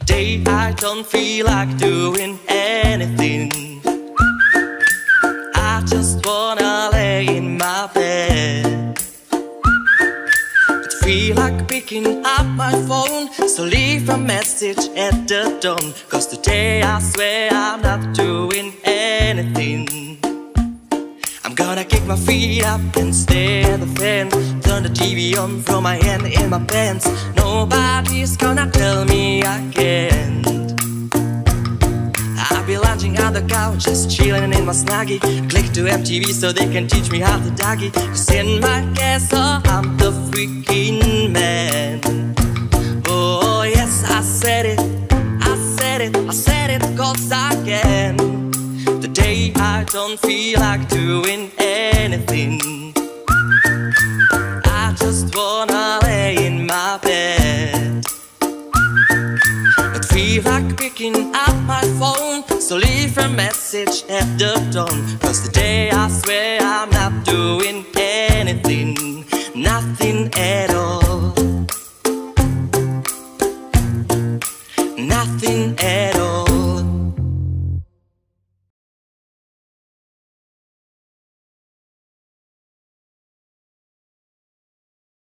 Today I don't feel like doing anything. I just wanna lay in my bed. But feel like picking up my phone, so leave a message at the dawn. Cause today I swear I'm not doing anything. I'm gonna kick my feet up and stare at the fan. TV on, throw my hand in my pants. Nobody's gonna tell me I can't. I'll be lounging on the couch, just chilling in my snuggie. Click to MTV so they can teach me how to dougie. Cause in my castle, oh, I'm the freaking man. Oh, yes, I said it. I said it. I said it cause I can. The day I don't feel like doing anything. bed. At three o'clock, picking up my phone. So leave a message at the dawn. Cause today I swear I'm not doing anything, nothing at all. Nothing at all.